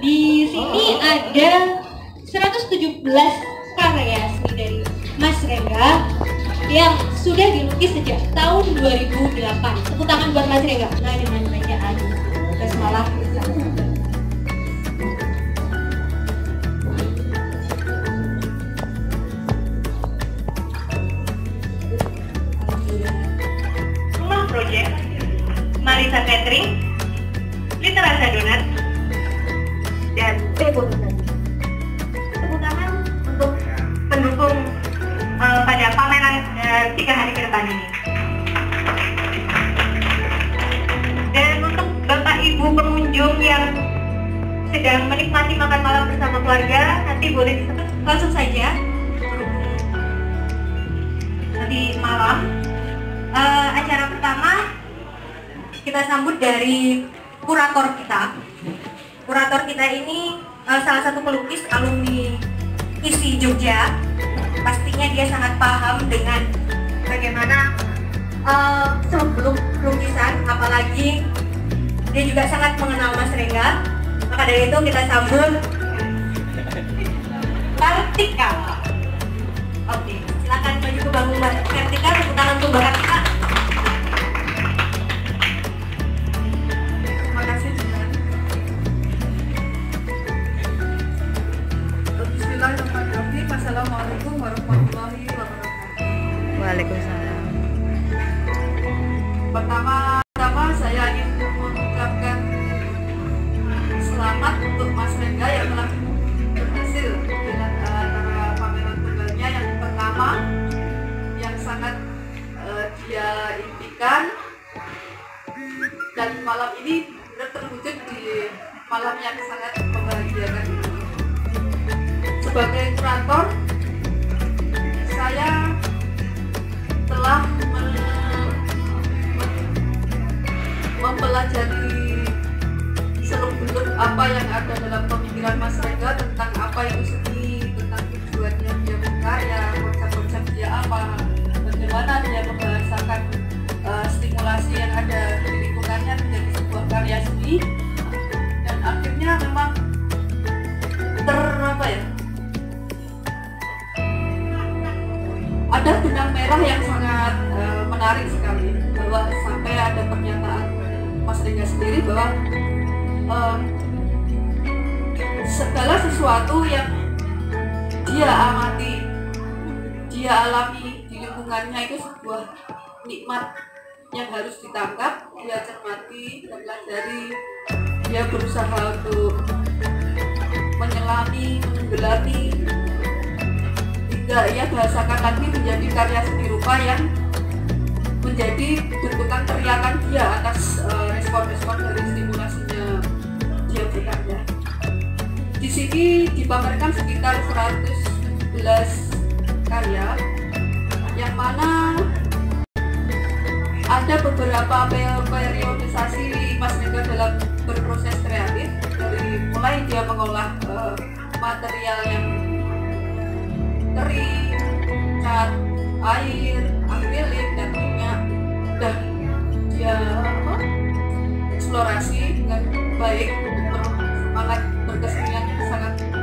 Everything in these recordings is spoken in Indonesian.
Di sini ada 117 karya seni dari Mas Rengga yang sudah dilukis sejak tahun 2008. Tepuk tangan buat Mas Rengga. Nah, dengan bacaan basmalah Rumah Project, Marisa Catering, Literasa Donat, dan Bebo Donat. Tepuk tangan untuk pendukung eh, pada pameran eh, tiga hari ke depan ini. Dan untuk Bapak Ibu pengunjung yang sedang menikmati makan malam bersama keluarga, nanti boleh langsung saja nanti malam Eh, acara pertama kita sambut dari kurator kita. Kurator kita ini eh, salah satu pelukis alumni ISI Jogja. Pastinya dia sangat paham dengan bagaimana eh, seluk-beluk lukisan, apalagi dia juga sangat mengenal Mas Rengga. Maka dari itu kita sambut Kartika. Oke, silakan maju ke malam yang sangat membahagiakan. Sebagai segala sesuatu yang dia amati, dia alami di lingkungannya itu sebuah nikmat yang harus ditangkap, dia cermati, dia pelajari, dia berusaha untuk menyelami, menenggelami, hingga ia bahasakan lagi menjadi karya seni rupa yang menjadi bentukan teriakan dia atas eh, respon-respon stimulasinya Dipamerkan sekitar 111 karya yang mana ada beberapa pe- periodisasi Mas Rengga dalam berproses kreatif. Dari mulai dia mengolah eh, material yang kering, cat, air, akrilik dan minyak dan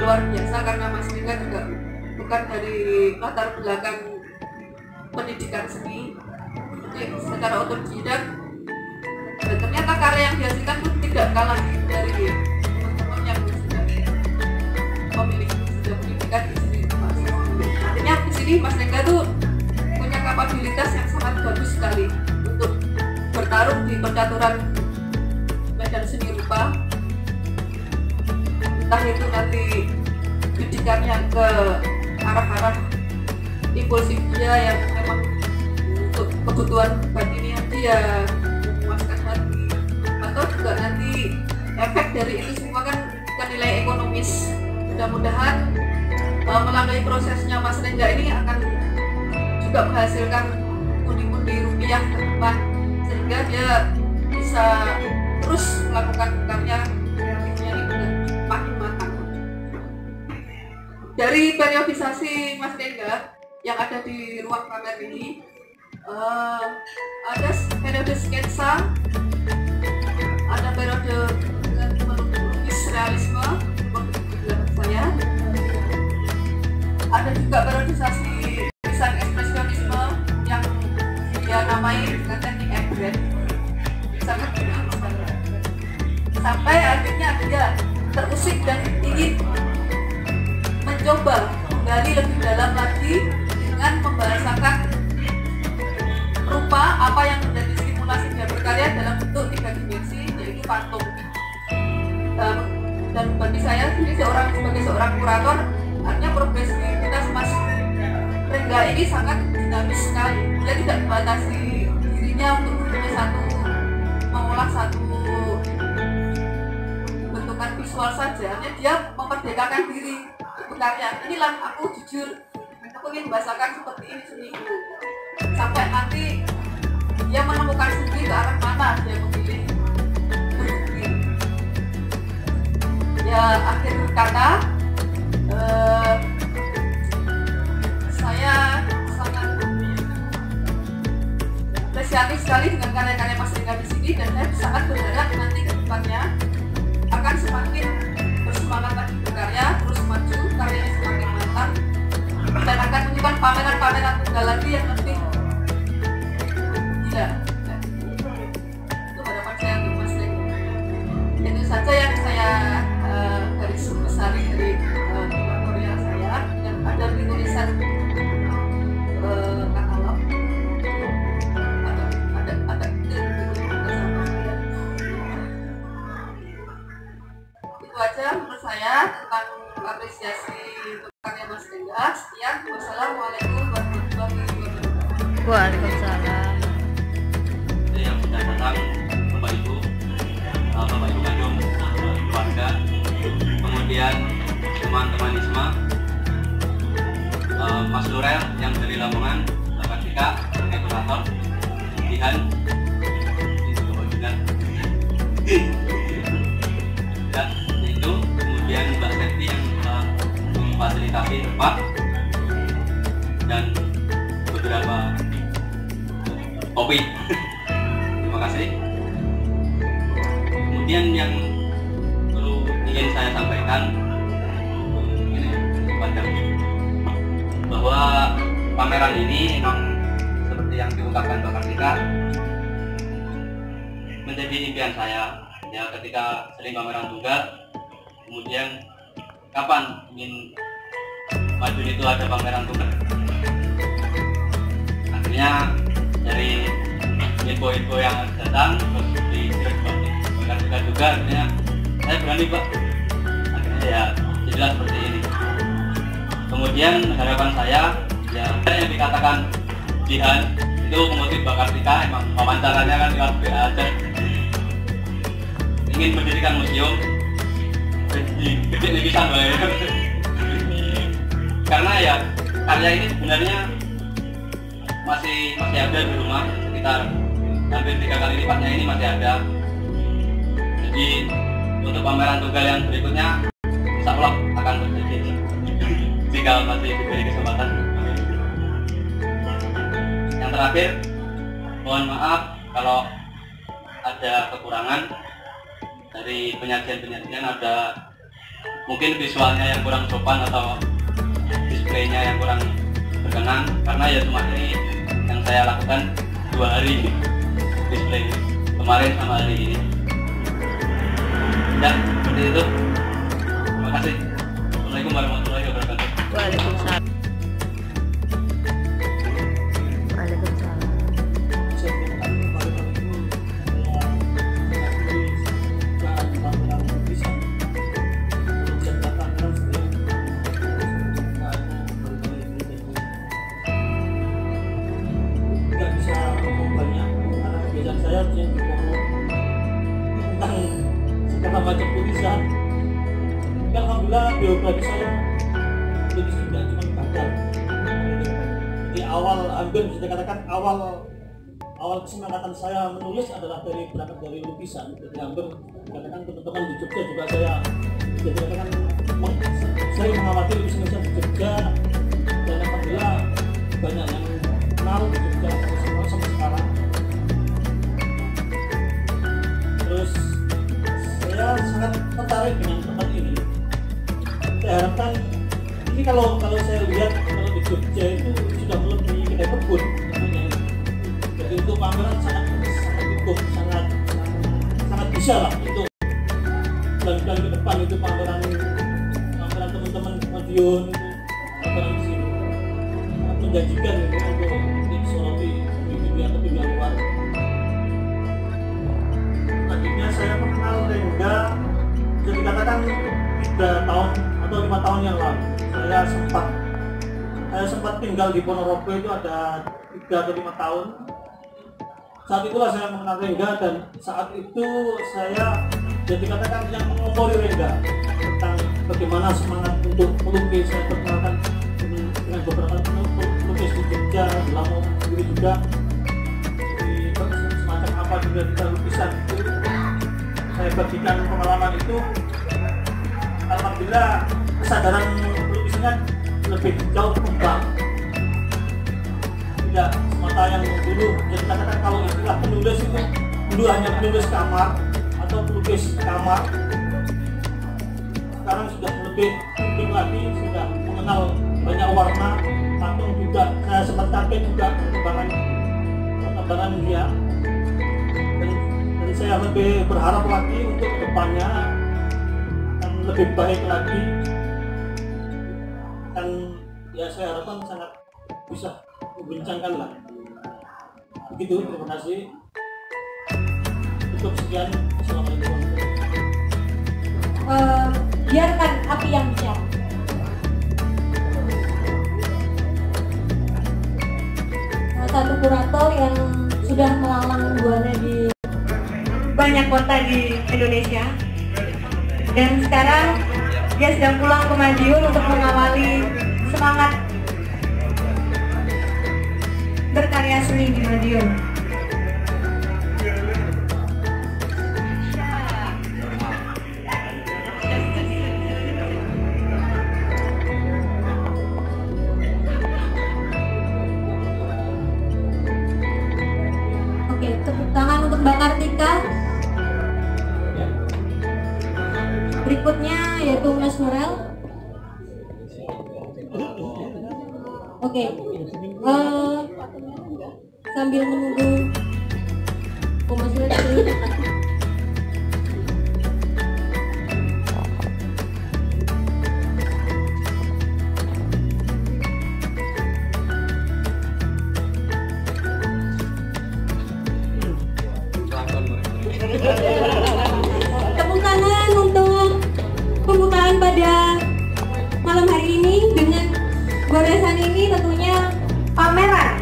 luar biasa karena Mas Rika juga bukan dari latar belakang pendidikan seni jadi secara otodidak dan ternyata karya yang dihasilkan pun tidak kalah dari teman-teman yang sudah memiliki sudah pendidikan di sini. Artinya sini Mas Rengga tuh punya kapabilitas yang sangat bagus sekali untuk bertarung di percaturan medan seni rupa entah itu nanti bidikannya ke arah-arah impulsif dia yang memang untuk kebutuhan batinnya dia memuaskan hati. Atau juga nanti efek dari itu semua kan ke nilai ekonomis. Mudah-mudahan uh, melalui prosesnya Mas Rengga ini akan juga menghasilkan pundi-pundi rupiah ke depan sehingga dia bisa terus melakukan karya dari periodisasi Mas Dega yang ada di ruang kamar ini uh, ada periode sketsa ada periode realisme saya. Ada juga periodisasi kurator artinya progresivitas Mas. Rengga ini sangat dinamis sekali. Dia tidak membatasi dirinya untuk mempunyai satu mengolah satu bentukan visual saja. Hanya dia memerdekakan diri. Berkarya inilah aku jujur aku ingin membahasakan seperti ini sendiri sampai nanti dia menemukan sendiri ke arah mana dia memilih ya akhir kata apresiatif sekali dengan karya-karya Mas Rika di sini dan saya sangat berharap nanti ke depannya akan semakin bersemangat lagi berkarya, terus maju, karyanya semakin matang dan akan menunjukkan pameran-pameran tunggal lagi yang lebih gila. Itu harapan saya untuk Mas Rika. Itu saja yang saya eh, garis besari dari kopi. Terima kasih. Kemudian yang perlu ingin saya sampaikan ini kepada bahwa pameran ini memang seperti yang diungkapkan Mbak Kartika menjadi impian saya ya ketika sering pameran tunggal kemudian kapan ingin maju itu ada pameran tunggal akhirnya dari info-info yang datang terus di bahkan juga juga akhirnya saya berani pak. Akhirnya ya jelas seperti ini. Kemudian harapan saya ya yang dikatakan Jihan itu memotif bakar kita emang wawancaranya kan lewat WA aja ingin mendirikan museum. Gede nih bisa karena ya karya ini sebenarnya masih masih ada di rumah sekitar hampir tiga kali lipatnya ini masih ada. Jadi untuk pameran tunggal yang berikutnya insya Allah akan terjadi jika masih diberi kesempatan. Yang terakhir mohon maaf kalau ada kekurangan dari penyajian-penyajian. Ada mungkin visualnya yang kurang sopan atau displaynya yang kurang berkenan. Karena ya cuma ini yang saya lakukan dua hari display kemarin sama hari ini. Ya seperti itu. Terima kasih. Assalamualaikum warahmatullahi wabarakatuh. Waalaikumsalam. Awal awal kesemangatan saya menulis adalah dari berangkat dari lukisan jadi hampir dikatakan teman-teman di Jogja juga saya jadi dikatakan meng- sering mengamati lukisan-lukisan di Jogja dan alhamdulillah banyak yang kenal di Jogja sampai sampai sekarang. Terus saya sangat tertarik dengan tempat ini. Saya harapkan ini kalau kalau saya lihat kalau di Jogja itu sudah melebihi kedai kebun untuk pameran sangat sangat cukup sangat sangat bisa lah untuk kali ke depan itu pameran pameran teman-teman Madiun itu pameran di sini. Menjanjikan gitu untuk disoroti di dunia atau dunia luar. Akhirnya saya mengenal Rengga bisa dikatakan tiga tahun atau lima tahun yang lalu. Saya sempat saya sempat tinggal di Ponorogo itu ada tiga atau lima tahun saat itulah saya mengenal Rengga dan saat itu saya jadi katakan yang mengompori Rengga tentang bagaimana semangat untuk melukis saya perkenalkan dengan beberapa pelukis di Jogja Lampung sendiri juga. Di semacam apa juga kita lukisan. Itu saya bagikan pengalaman itu. Alhamdulillah kesadaran lukisannya lebih jauh berkembang tidak semata yang dulu. Jadi katakan kalau istilah penulis itu dulu hanya penulis kamar atau pelukis kamar. Sekarang sudah lebih penting lagi sudah mengenal banyak warna patung juga. Saya sempat kaget juga perkembangan perkembangan dia. Dan, dan saya lebih berharap lagi untuk ke depannya akan lebih baik lagi. Dan ya saya harapkan sangat bisa membincangkan lah begitu terima kasih. Cukup sekian. Assalamualaikum. Eh, biarkan api yang bicara. Satu kurator yang sudah melalang buana di banyak kota di Indonesia. Dan sekarang dia sedang pulang ke Madiun untuk mengawali semangat berkarya seni di Madiun. Oke, tepuk tangan untuk Mbak Kartika. Berikutnya yaitu Mas Murel. Oke, eh, sambil menunggu dulu. Tepuk tangan untuk pembukaan pada malam hari ini dengan goresan ini tentunya pameran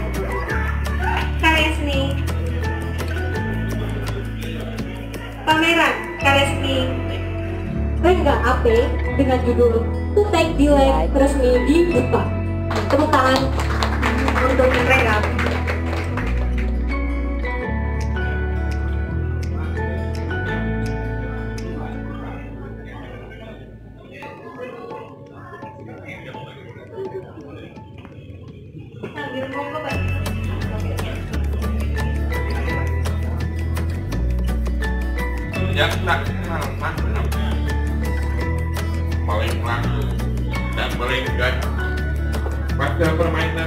pameran karya seni. Rengga AP dengan judul Tutek Dilek resmi dibuka tepuk tangan untuk Rengga sambil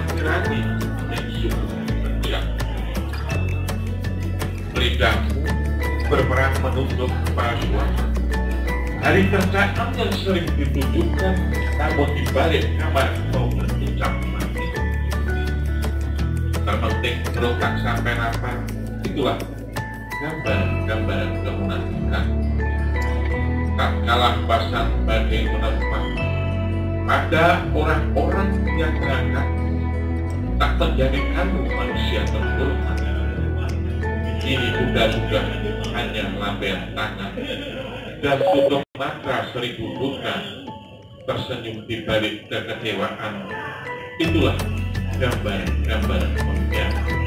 permainan tirani dan ya lidahmu berperan menutup palsuan hari kerjaan yang sering ditujukan namun dibalik kamar mau berucap mati. Terpenting melukat sampai lapar. Itulah gambaran-gambaran kemunafikan. Tak kalah pasang badai menerpa pada orang-orang yang berangkat tak terjadi kamu manusia terhormat ini sudah-sudah hanya lambaian tangan. Dan tutup mata seribu duka tersenyum di balik kekecewaan. Itulah gambaran-gambaran pembiayaan